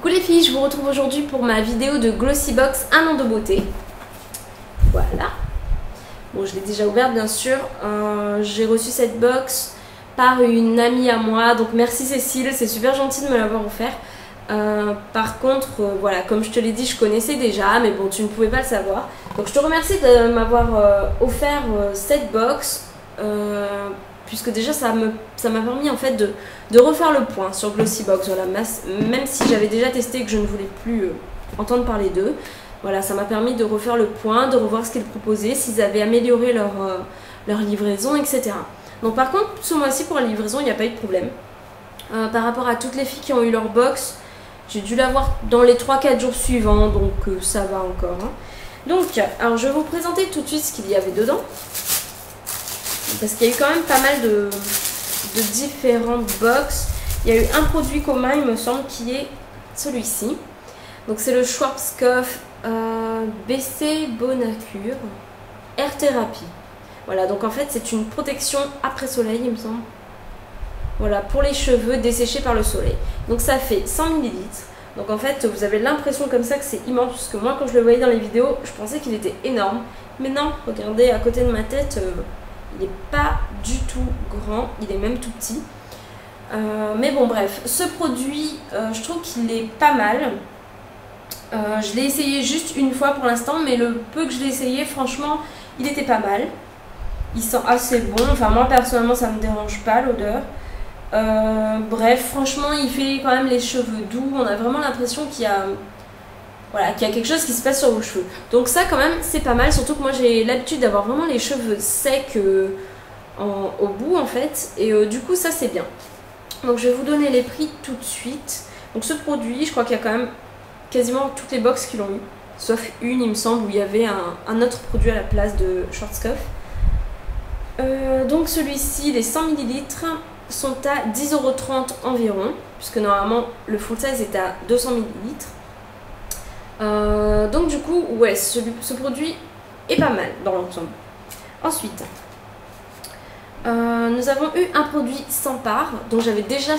Coucou les filles, je vous retrouve aujourd'hui pour ma vidéo de Glossy Box un an de beauté. Voilà. Bon, je l'ai déjà ouverte bien sûr. Euh, j'ai reçu cette box par une amie à moi, donc merci Cécile, c'est super gentil de me l'avoir offert. Euh, par contre, euh, voilà, comme je te l'ai dit, je connaissais déjà, mais bon, tu ne pouvais pas le savoir. Donc je te remercie de m'avoir offert cette box puisque déjà ça m'a permis en fait de, refaire le point sur Glossybox, voilà, même si j'avais déjà testé que je ne voulais plus euh, entendre parler d'eux. Voilà, ça m'a permis de refaire le point, de revoir ce qu'ils proposaient, s'ils avaient amélioré leur, euh, livraison, etc. Donc par contre, ce mois-ci pour la livraison, il n'y a pas eu de problème. Euh, par rapport à toutes les filles qui ont eu leur box, j'ai dû l'avoir dans les 3-4 jours suivants, donc ça va encore. Hein. Donc, alors je vais vous présenter tout de suite ce qu'il y avait dedans. Parce qu'il y a eu quand même pas mal de, différentes box. Il y a eu un produit commun, il me semble, qui est celui-ci. Donc c'est le Schwarzkopf euh, BC Bonacure Air Therapy. Voilà, donc en fait c'est une protection après soleil, il me semble. Voilà, pour les cheveux desséchés par le soleil. Donc ça fait 100 ml. Donc en fait, vous avez l'impression comme ça que c'est immense, parce que moi quand je le voyais dans les vidéos, je pensais qu'il était énorme. Mais non, regardez à côté de ma tête, euh, il n'est pas du tout grand, il est même tout petit. Euh, mais bon bref, ce produit, euh, je trouve qu'il est pas mal. Euh, je l'ai essayé juste une fois pour l'instant, mais le peu que je l'ai essayé, franchement, il était pas mal. Il sent assez bon, enfin moi personnellement ça me dérange pas l'odeur. bref, franchement, il fait quand même les cheveux doux. On a vraiment l'impression qu'il y a voilà, qu'il y a quelque chose qui se passe sur vos cheveux. Donc ça quand même c'est pas mal, surtout que moi j'ai l'habitude d'avoir vraiment les cheveux secs euh, au bout en fait, et euh, du coup ça c'est bien. Donc je vais vous donner les prix tout de suite. Donc ce produit, je crois qu'il y a quand même quasiment toutes les box qui l'ont eu, sauf une il me semble où il y avait un, autre produit à la place de Schwarzkopf. Euh, donc celui-ci, les 100 ml sont à 10,30€ environ, puisque normalement le full size est à 200 ml. Euh, donc du coup, ouais, ce, produit est pas mal dans l'ensemble. Ensuite, euh, nous avons eu un produit sans part, dont j'avais déjà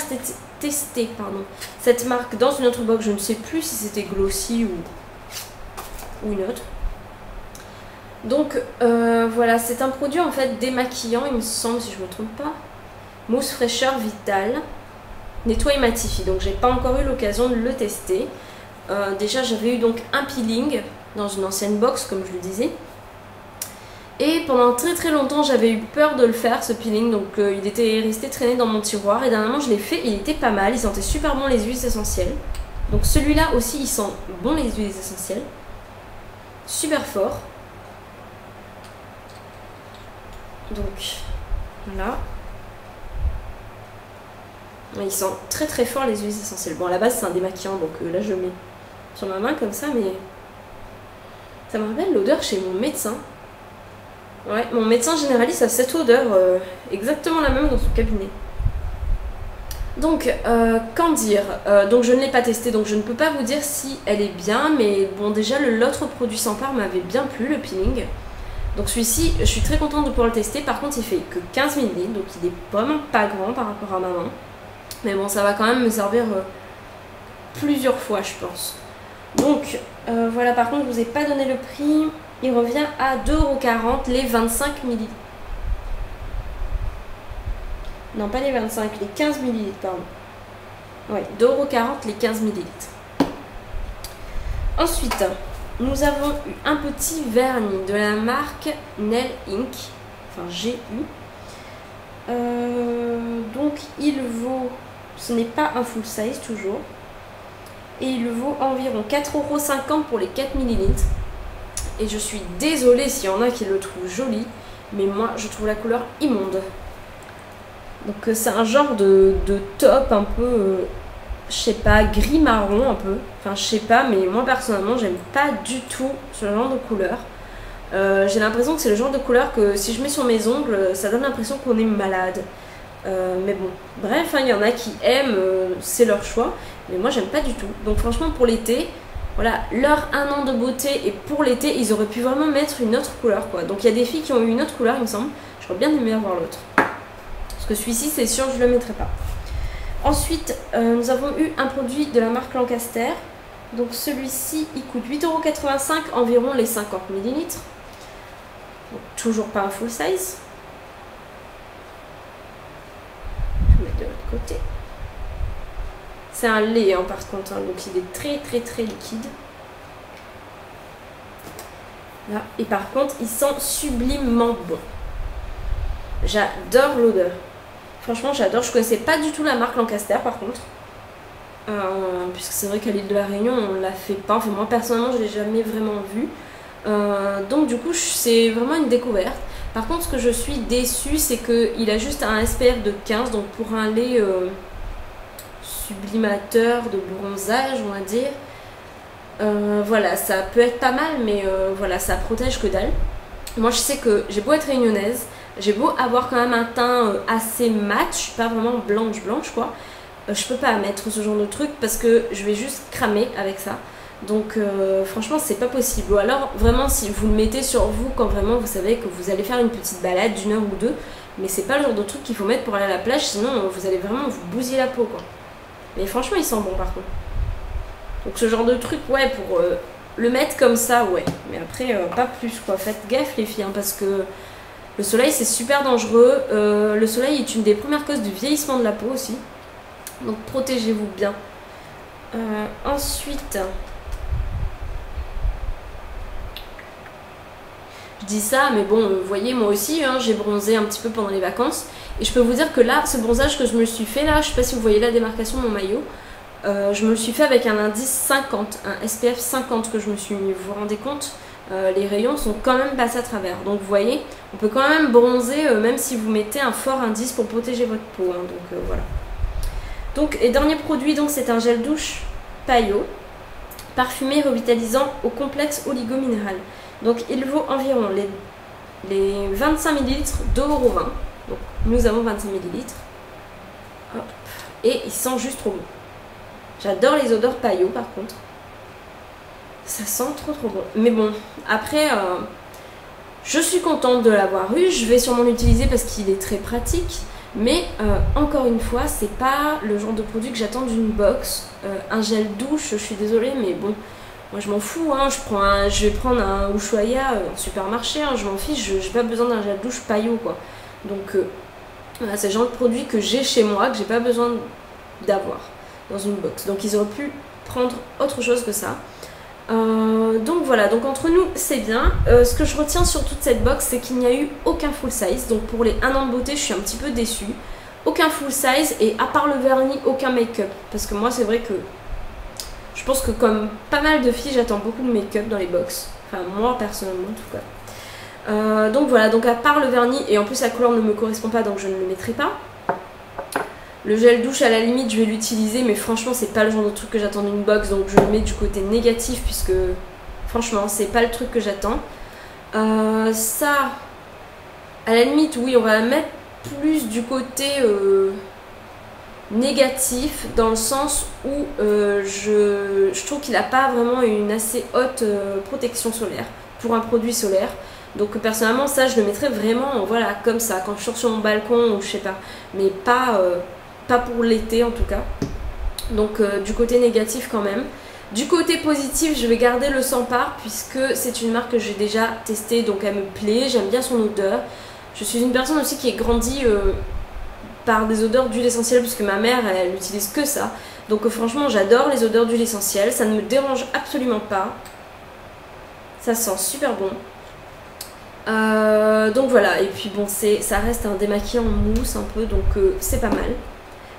testé pardon, cette marque dans une autre box. Je ne sais plus si c'était Glossy ou, ou une autre. Donc euh, voilà, c'est un produit en fait démaquillant, il me semble, si je ne me trompe pas. Mousse fraîcheur vitale, nettoie et matifie. Donc j'ai pas encore eu l'occasion de le tester. Euh, déjà, j'avais eu donc un peeling dans une ancienne box, comme je le disais. Et pendant très très longtemps, j'avais eu peur de le faire, ce peeling. Donc, euh, il était resté traîné dans mon tiroir. Et dernièrement, je l'ai fait. Il était pas mal. Il sentait super bon les huiles essentielles. Donc, celui-là aussi, il sent bon les huiles essentielles. Super fort. Donc, voilà. Il sent très très fort les huiles essentielles. Bon, à la base, c'est un démaquillant, donc euh, là, je mets sur ma main comme ça, mais ça me rappelle l'odeur chez mon médecin. Ouais, mon médecin généraliste a cette odeur euh, exactement la même dans son cabinet. Donc, euh, qu'en dire? Euh, Donc, je ne l'ai pas testé, donc je ne peux pas vous dire si elle est bien, mais bon, déjà, l'autre produit sans part m'avait bien plu, le peeling. Donc, celui-ci, je suis très contente de pouvoir le tester. Par contre, il fait que 15 ml, donc il est vraiment pas grand par rapport à ma main. Mais bon, ça va quand même me servir plusieurs fois, je pense. Donc euh, voilà, par contre, je vous ai pas donné le prix. Il revient à 2,40€ les 25 ml. Non, pas les 25, les 15 ml, pardon. Ouais, 2,40€ les 15 ml. Ensuite, nous avons eu un petit vernis de la marque Nail Ink, enfin GU. Euh, donc il vaut, ce n'est pas un full size toujours, et il vaut environ 4,50€ pour les 4 ml. Et je suis désolée s'il y en a qui le trouvent joli, mais moi je trouve la couleur immonde. Donc euh, c'est un genre de, top un peu, euh, je sais pas, gris marron un peu. Enfin je sais pas, mais moi personnellement j'aime pas du tout ce genre de couleur. Euh, j'ai l'impression que c'est le genre de couleur que si je mets sur mes ongles, ça donne l'impression qu'on est malade. mais bon, bref, hein, il y en a qui aiment, c'est leur choix mais moi j'aime pas du tout. Donc franchement pour l'été, voilà, leur un an de beauté et pour l'été, ils auraient pu vraiment mettre une autre couleur quoi. Donc il y a des filles qui ont eu une autre couleur il me semble. J'aurais bien aimé avoir l'autre. Parce que celui-ci c'est sûr je le mettrai pas. Ensuite, euh, nous avons eu un produit de la marque Lancaster. Donc celui-ci, il coûte 8,85€ environ les 50 ml. toujours pas un full size. Je vais mettre de l'autre côté. C'est un lait hein, par contre, hein, donc il est très très très liquide. Et par contre, il sent sublimement bon. J'adore l'odeur. Franchement, j'adore. Je connaissais pas du tout la marque Lancaster par contre. Euh, puisque c'est vrai qu'à l'île de la Réunion, on la fait pas. Enfin, moi personnellement, je l'ai jamais vraiment vu. Euh, donc, du coup, c'est vraiment une découverte. Par contre, ce que je suis déçue, c'est qu'il a juste un SPF de 15. Donc, pour un lait euh, sublimateur de bronzage, on va dire, voilà, ça peut être pas mal, mais voilà, ça protège que dalle. Moi, je sais que j'ai beau être réunionnaise, j'ai beau avoir quand même un teint assez mat, je suis pas vraiment blanche blanche quoi. Euh, je peux pas mettre ce genre de truc parce que je vais juste cramer avec ça. Donc euh, franchement c'est pas possible. Ou alors vraiment si vous le mettez sur vous quand vraiment vous savez que vous allez faire une petite balade d'une heure ou deux, mais c'est pas le genre de truc qu'il faut mettre pour aller à la plage, sinon vous allez vraiment vous bousiller la peau quoi. Mais franchement il sent bon par contre. Donc ce genre de truc ouais pour euh, le mettre comme ça ouais. Mais après pas plus quoi. Faites gaffe les filles hein, parce que le soleil c'est super dangereux. le soleil est une des premières causes du vieillissement de la peau aussi. Donc protégez-vous bien. Euh, ensuite, ça, mais bon, vous voyez, moi aussi, hein, j'ai bronzé un petit peu pendant les vacances. Et je peux vous dire que là, ce bronzage que je me suis fait là, je sais pas si vous voyez la démarcation de mon maillot, euh, je me suis fait avec un indice 50, un SPF 50 que je me suis mis. Vous vous rendez compte euh, les rayons sont quand même passés à travers. Donc vous voyez, on peut quand même bronzer même si vous mettez un fort indice pour protéger votre peau. Hein. donc voilà. Donc, et dernier produit, donc c'est un gel douche Payot, parfumé revitalisant au complexe oligominéral. Donc il vaut environ les, les 25 ml d'euro 20. Donc nous avons 25 ml. Et il sent juste trop bon. J'adore les odeurs Payot par contre. Ça sent trop trop bon. Mais bon, après, euh, je suis contente de l'avoir eu. Je vais sûrement l'utiliser parce qu'il est très pratique. Mais euh, encore une fois, c'est pas le genre de produit que j'attends d'une box. Euh, un gel douche, je suis désolée, mais bon, moi je m'en fous. Hein. je, prends je vais prendre un Ushuaïa euh, en supermarché, hein. je m'en fiche, je n'ai pas besoin d'un gel douche paillot quoi. Donc voilà, c'est le genre de produit que j'ai chez moi, que j'ai pas besoin d'avoir dans une box. Donc ils auraient pu prendre autre chose que ça. Euh, donc voilà, donc entre nous c'est bien. Euh, ce que je retiens sur toute cette box, c'est qu'il n'y a eu aucun full size. Donc pour les 1 an de beauté, je suis un petit peu déçue. Aucun full size et à part le vernis, aucun make-up. Parce que moi c'est vrai que je pense que comme pas mal de filles, j'attends beaucoup de make-up dans les box. Enfin moi personnellement en tout cas. Euh, donc voilà, donc à part le vernis, et en plus la couleur ne me correspond pas donc je ne le mettrai pas. Le gel douche, à la limite, je vais l'utiliser, mais franchement, c'est pas le genre de truc que j'attends d'une box, donc je le mets du côté négatif, puisque franchement, c'est pas le truc que j'attends. Euh, ça, à la limite, oui, on va mettre plus du côté euh, négatif, dans le sens où euh, je, trouve qu'il n'a pas vraiment une assez haute protection solaire pour un produit solaire. Donc personnellement ça je le mettrais vraiment voilà comme ça quand je sors sur mon balcon ou je sais pas mais pas pas pour l'été en tout cas. Donc euh, du côté négatif quand même. Du côté positif, je vais garder le sans part puisque c'est une marque que j'ai déjà testée, donc elle me plaît, j'aime bien son odeur. Je suis une personne aussi qui est grandie euh, par des odeurs d'huile essentielle puisque ma mère, elle, n'utilise que ça. Donc euh, franchement, j'adore les odeurs d'huile essentielle, ça ne me dérange absolument pas. Ça sent super bon. donc voilà, et puis bon, ça reste un démaquillant mousse un peu, donc c'est pas mal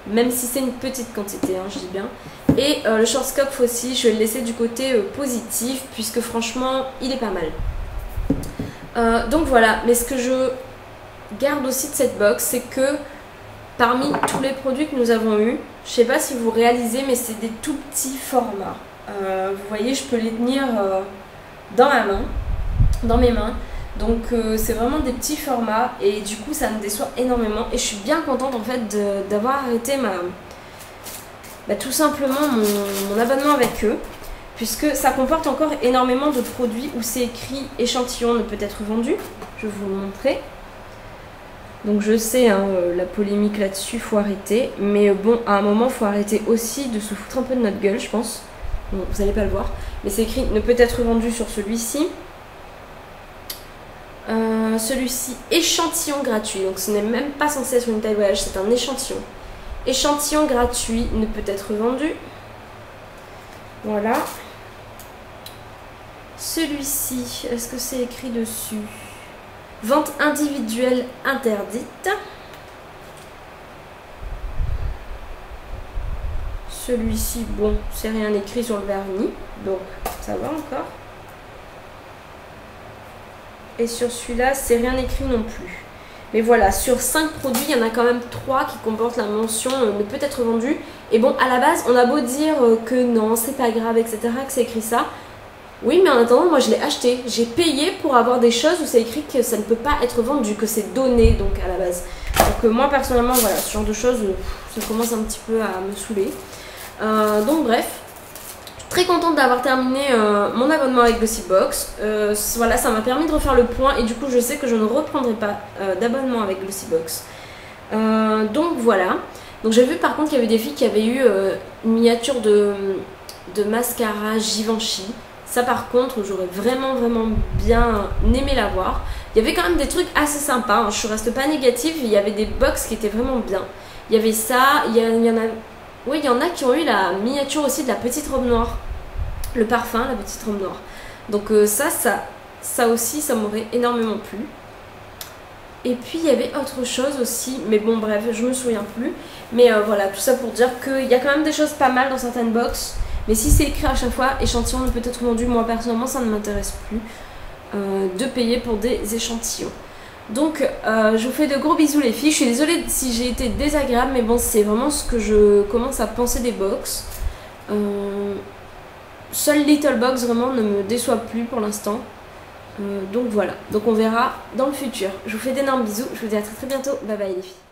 même si c'est une petite quantité, hein, je dis bien. Et euh, le Schwarzkopf aussi, je vais le laisser du côté euh, positif, puisque franchement, il est pas mal. Euh, donc voilà, mais ce que je garde aussi de cette box, c'est que parmi tous les produits que nous avons eus, je sais pas si vous réalisez, mais c'est des tout petits formats. vous voyez, je peux les tenir dans ma main, dans mes mains. Donc euh, c'est vraiment des petits formats et du coup ça me déçoit énormément et je suis bien contente en fait d'avoir arrêté ma bah, tout simplement mon, abonnement avec eux puisque ça comporte encore énormément de produits où c'est écrit échantillon ne peut être vendu. Je vais vous le montrer. Donc je sais, hein, euh, la polémique là-dessus, faut arrêter. Mais euh, bon, à un moment, faut arrêter aussi de se foutre un peu de notre gueule, je pense. Bon, vous allez pas le voir. Mais c'est écrit ne peut être vendu sur celui-ci. Euh, celui-ci, échantillon gratuit. Donc ce n'est même pas censé être une taille voyage, c'est un échantillon. Échantillon gratuit ne peut être vendu. Voilà. Celui-ci, est-ce que c'est écrit dessus? Vente individuelle interdite. Celui-ci, bon, c'est rien écrit sur le vernis, donc ça va encore. Et sur celui-là, c'est rien écrit non plus. Mais voilà, sur 5 produits, il y en a quand même 3 qui comportent la mention euh, ne peut être vendu. Et bon, à la base, on a beau dire euh, que non, c'est pas grave, etc., que c'est écrit ça. Oui, mais en attendant, moi je l'ai acheté. J'ai payé pour avoir des choses où c'est écrit que ça ne peut pas être vendu, que c'est donné donc à la base. Donc euh, moi personnellement, voilà, ce genre de choses, ça commence un petit peu à me saouler. donc bref, très contente d'avoir terminé mon abonnement avec Glossybox. Euh, voilà, ça m'a permis de refaire le point et du coup je sais que je ne reprendrai pas d'abonnement avec Glossybox. donc voilà. Donc j'ai vu par contre qu'il y avait des filles qui avaient eu une miniature de mascara Givenchy. Ça par contre, j'aurais vraiment vraiment bien aimé la voir. Il y avait quand même des trucs assez sympas, hein. je reste pas négative, il y avait des box qui étaient vraiment bien. Il y avait ça, il y, en a... Oui, il y en a qui ont eu la miniature aussi de la petite robe noire. Le parfum, la petite robe noire. Donc euh, ça, ça, ça aussi, ça m'aurait énormément plu. Et puis il y avait autre chose aussi, mais bon bref, je me souviens plus. Mais euh, voilà, tout ça pour dire qu'il y a quand même des choses pas mal dans certaines box. Mais si c'est écrit à chaque fois, échantillon peut être vendu, moi personnellement ça ne m'intéresse plus euh, de payer pour des échantillons. Donc euh, je vous fais de gros bisous les filles. Je suis désolée si j'ai été désagréable, mais bon c'est vraiment ce que je commence à penser des box. Euh, seul Little Box vraiment ne me déçoit plus pour l'instant. donc voilà, donc on verra dans le futur. Je vous fais d'énormes bisous, je vous dis à très très bientôt. Bye bye les filles.